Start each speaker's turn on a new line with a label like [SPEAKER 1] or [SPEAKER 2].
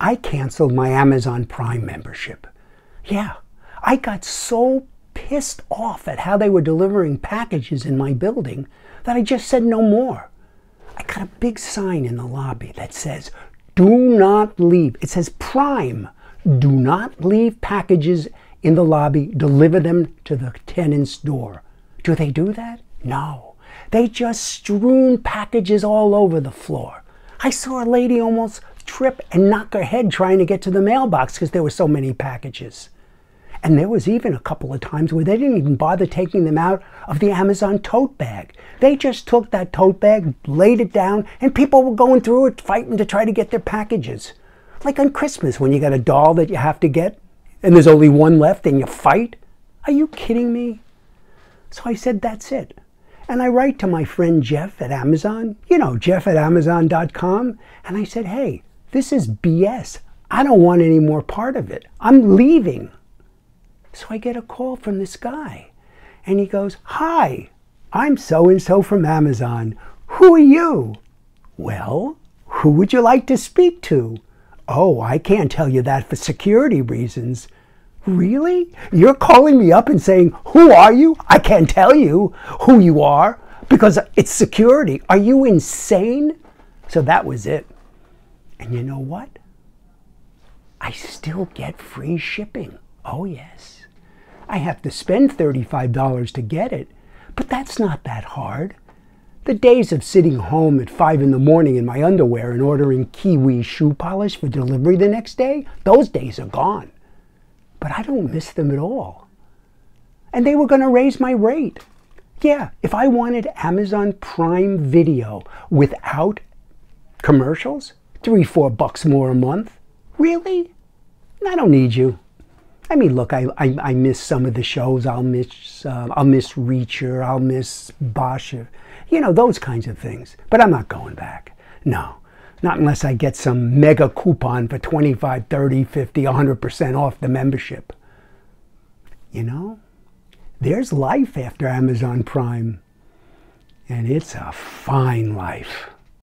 [SPEAKER 1] I canceled my Amazon Prime membership. Yeah, I got so pissed off at how they were delivering packages in my building that I just said no more. I got a big sign in the lobby that says, do not leave. It says Prime. Do not leave packages in the lobby. Deliver them to the tenant's door. Do they do that? No. They just strewn packages all over the floor. I saw a lady almost trip and knock her head trying to get to the mailbox because there were so many packages. And there was even a couple of times where they didn't even bother taking them out of the Amazon tote bag. They just took that tote bag, laid it down, and people were going through it fighting to try to get their packages. Like on Christmas when you got a doll that you have to get and there's only one left and you fight. Are you kidding me? So I said, that's it. And I write to my friend Jeff at Amazon, you know, jeff at amazon.com, and I said, hey, this is BS. I don't want any more part of it. I'm leaving. So I get a call from this guy, and he goes, Hi, I'm so and so from Amazon. Who are you? Well, who would you like to speak to? Oh, I can't tell you that for security reasons. Really? You're calling me up and saying, Who are you? I can't tell you who you are because it's security. Are you insane? So that was it. And you know what? I still get free shipping. Oh, yes. I have to spend $35 to get it, but that's not that hard. The days of sitting home at 5 in the morning in my underwear and ordering Kiwi shoe polish for delivery the next day, those days are gone but I don't miss them at all. And they were going to raise my rate. Yeah, if I wanted Amazon Prime Video without commercials, three, four bucks more a month. Really? I don't need you. I mean, look, I, I, I miss some of the shows. I'll miss uh, I'll miss Reacher. I'll miss Bosch. You know those kinds of things. But I'm not going back. No, not unless I get some mega coupon for 25, 30, 50, 100% off the membership. You know, there's life after Amazon Prime. And it's a fine life.